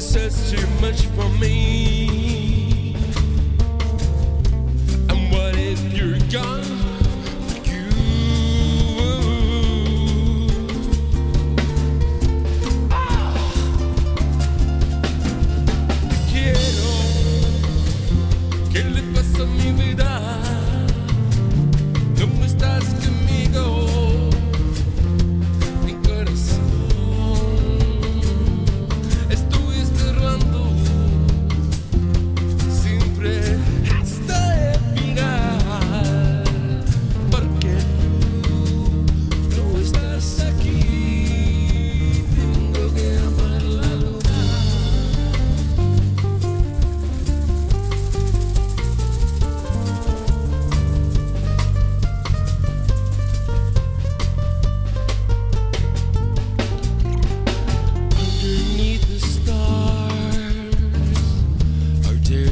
says too much for me.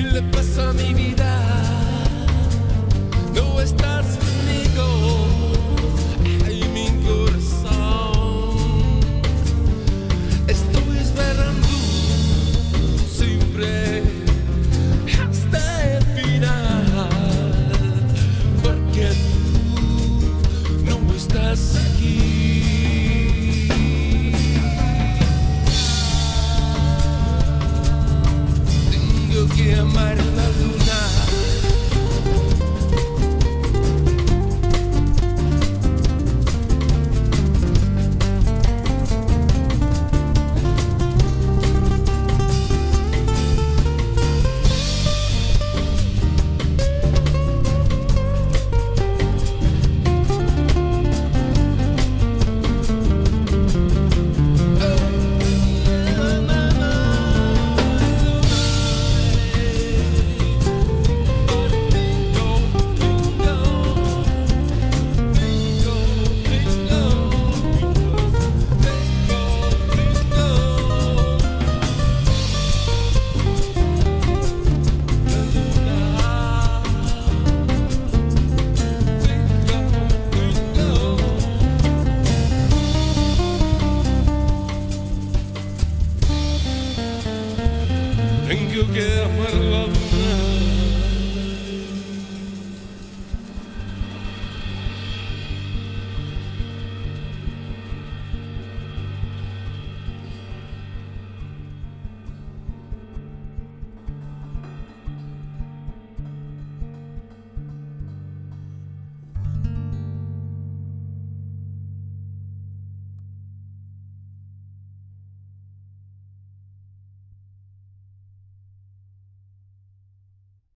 ¿Qué le pasa mi vida? que amar na luz.